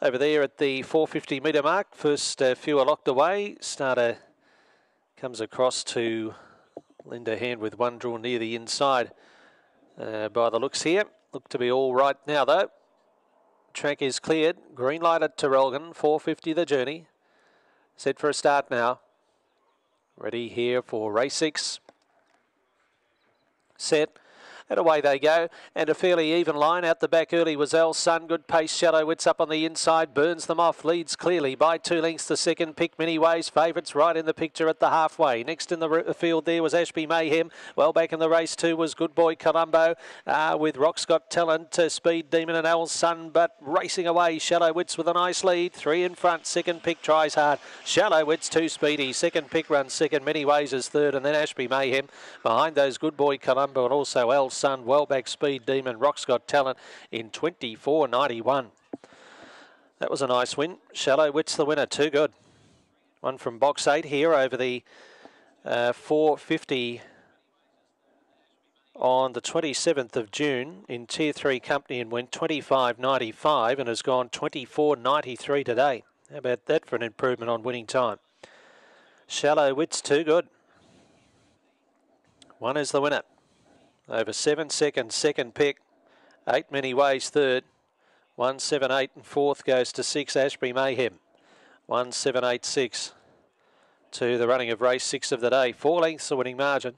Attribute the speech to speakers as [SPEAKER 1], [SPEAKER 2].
[SPEAKER 1] over there at the 450 metre mark. First uh, few are locked away. Starter comes across to lend a hand with one drawn near the inside uh, by the looks here. Look to be all right now though. Track is cleared. Green light at Traralgon. 450 the journey. Set for a start now. Ready here for race six. Set. And away they go. And a fairly even line out the back early was El Sun. Good pace. Shadow Wits up on the inside. Burns them off. Leads clearly by two lengths the second pick. Many ways. Favourites right in the picture at the halfway. Next in the field there was Ashby Mayhem. Well back in the race too was Good Boy Columbo uh, with Rock's Got Talent, uh, Speed Demon and El Sun. But racing away. Shadow Wits with a nice lead. Three in front. Second pick tries hard. Shallow Wits too speedy. Second pick runs second. Many ways is third. And then Ashby Mayhem behind those Good Boy Columbo and also El Sun. Wellback speed demon. Rock's got talent in 24.91. That was a nice win. Shallow Wits the winner. Too good. One from box eight here over the uh, 450 on the 27th of June in Tier 3 company and went 25.95 and has gone 24.93 today. How about that for an improvement on winning time? Shallow Wits, too good. One is the winner over seven seconds, second pick. Eight many ways, third. One, seven, eight, and fourth goes to six, Ashbury Mayhem. One, seven, eight, six to the running of race six of the day. Four lengths the winning margin.